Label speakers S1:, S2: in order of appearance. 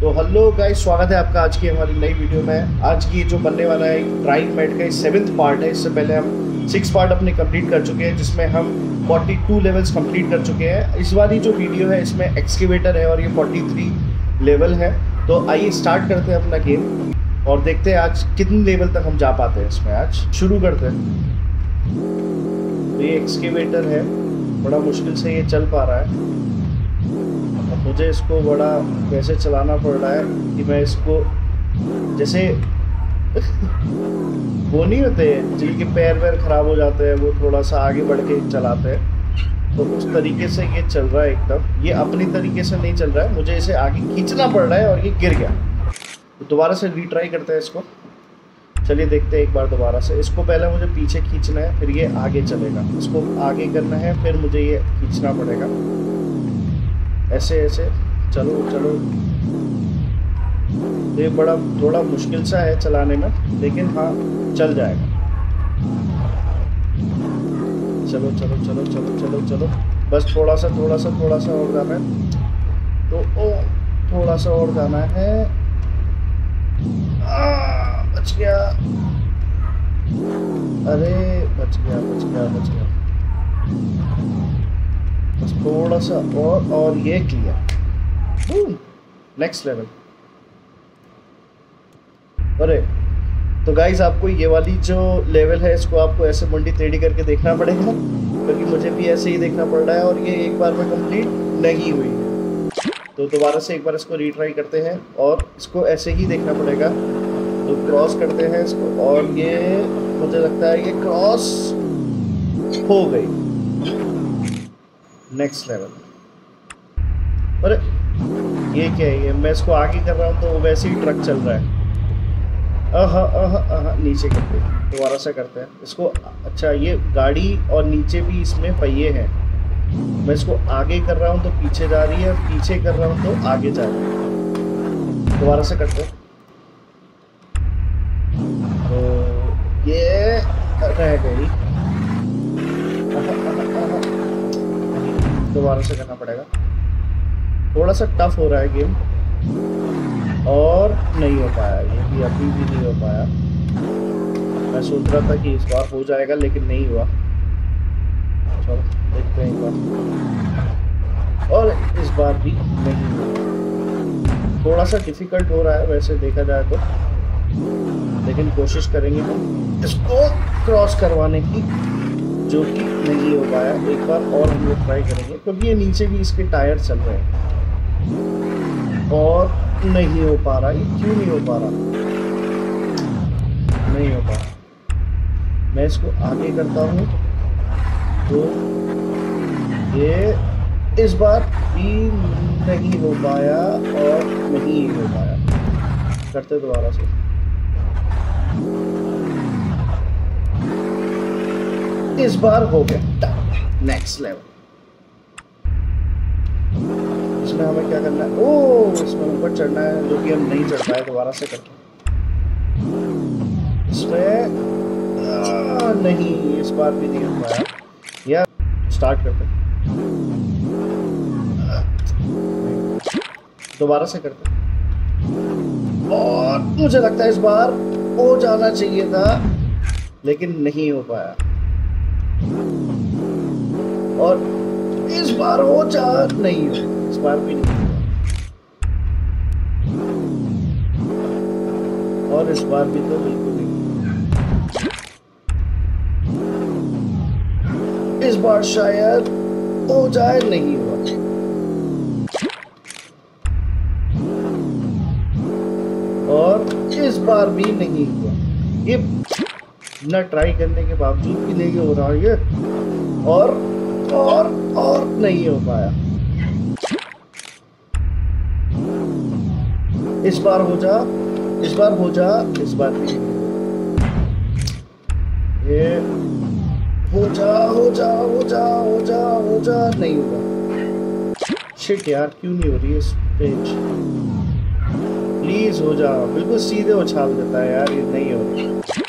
S1: तो hello guys स्वागत है आपका आज की हमारी नई वीडियो में। आज की जो बनने वाला है ड्राइंग मैट का सेवन्थ पार्ट है। इससे पहले हम सिक्स पार्ट अपने कंप्लीट कर चुके हैं, जिसमें हम 42 लेवल्स कंप्लीट कर चुके हैं। इस बारी जो वीडियो है, इसमें एक्सकेवेटर है और ये 43 लेवल है। तो आइए स्टार्ट करते हैं अपना गेम और देखते हैं आज कितने लेवल तक हम जा पाते हैं इसमें आज। शुरू करते हैं। तो ये एक्सकेवेटर है, बड़ा मुश्किल से ये चल पा रहा है। मुझे इसको बड़ा कैसे चलाना पड़ रहा है कि मैं इसको जैसे वो नहीं होते, जिनके पैर वैर ख़राब हो जाते हैं, वो थोड़ा सा आगे बढ़ के चलाते हैं। तो उस तरीके से ये चल रहा है एकदम। ये अपनी तरीके से नहीं चल रहा है, मुझे इसे आगे खींचना पड़ रहा है और ये गिर गया। तो दोबारा से रीट्राई करते हैं इसको। चलिए देखते हैं एक बार दोबारा से। इसको पहले मुझे पीछे खींचना है, फिर ये आगे चलेगा। इसको आगे करना है, फिर मुझे ये खींचना पड़ेगा। ऐसे ऐसे। चलो चलो। ये बड़ा थोड़ा मुश्किल सा है चलाने में लेकिन हाँ चल जाएगा। चलो चलो चलो चलो चलो चलो। बस थोड़ा सा थोड़ा सा थोड़ा सा और जाना है। तो ओ थोड़ा सा और जाना है। आ, बच गया। अरे बच गया बच गया बच गया। बस थोड़ा सा और और ये क्लियर नेक्स्ट लेवल अरे तो गाइज़ आपको ये वाली जो लेवल है, इसको आपको ऐसे मंडी टेढ़ी करके देखना पड़ेगा, क्योंकि मुझे भी ऐसे ही देखना पड़ रहा है और ये एक बार में कंप्लीट नहीं हुई। तो दोबारा से एक बार इसको रीट्राई करते हैं और इसको ऐसे ही देखना पड़ेगा। तो क्रॉस करते हैं इसको और ये, मुझे लगता है ये क्रॉस हो गई। नेक्स्ट लेवल अरे ये क्या है? ये मैं इसको आगे कर रहा हूँ तो वैसे ही ट्रक चल रहा है। अह अह अह, नीचे करते दोबारा से करते हैं। इसको अच्छा ये गाड़ी और नीचे भी इसमें पहिए हैं। मैं इसको आगे कर रहा हूँ तो पीछे जा रही है पीछे कर रहा हूँ तो आगे जा रही है। दोबारा से करते हैं। तो ये रह गई। दोबारा से करना पड़ेगा। थोड़ा सा टफ हो रहा है गेम और नहीं हो पाया, ये भी अभी भी नहीं हो पाया। मैं सोच रहा था कि इस बार हो जाएगा, लेकिन नहीं हुआ। चलो, देखते हैं एक बार। और इस बार भी नहीं हुआ। थोड़ा सा डिफ़िकल्ट हो रहा है, वैसे देखा जाए तो। लेकिन कोशिश करेंगे हम इसको क्रॉस करवाने की। जो कि नहीं हो पाया, एक बार और हम लोग ट्राई करेंगे, क्योंकि ये नीचे भी इसके टायर चल रहे हैं। और नहीं हो पा रहा, ये क्यों नहीं हो पा रहा? नहीं हो पा रहा। मैं इसको आगे करता हूँ। तो ये इस बार भी नहीं हो पाया और नहीं हो पाया। करते दोबारा से। इस बार हो गया नेक्स्ट लेवल इसमें हमें क्या करना है? ओ, इसमें ऊपर चढ़ना है, जो कि हम नहीं चढ़ पाए, दोबारा से करते इसमें नहीं, इस बार भी नहीं हो पाया या स्टार्ट करते दोबारा से करते और मुझे लगता है इस बार हो जाना चाहिए था, लेकिन नहीं हो पाया। और इस बार वो चार नहीं है इस बार भी नहीं और इस बार भी तो बिल्कुल नहीं इस बार शायद हो जाए नहीं हुआ। और इस बार भी नहीं हुआ। ये न ट्राई करने के बावजूद भी नहीं हो रहा ये। और और और नहीं हो पाया। इस बार हो जा, इस बार हो जा, इस बार नहीं। ये हो जा हो जा हो जा हो जा हो जा, नहीं होगा शिट यार, क्यों नहीं हो रही इस पेज प्लीज़ हो जा, बिल्कुल सीधे उछाल देता है यार, ये नहीं हो रही।